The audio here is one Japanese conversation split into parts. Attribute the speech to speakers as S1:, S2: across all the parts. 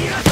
S1: Yeah!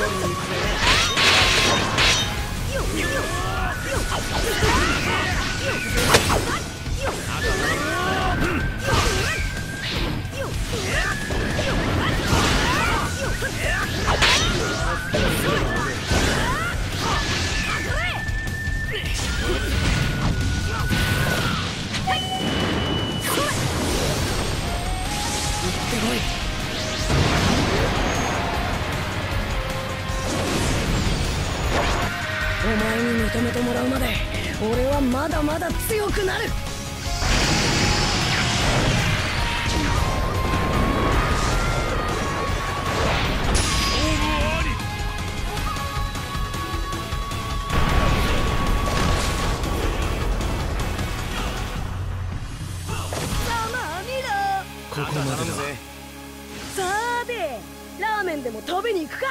S2: すごい。認めてもらうまで俺はまだまだ強くなる。さてラーメンでも食べに行くか。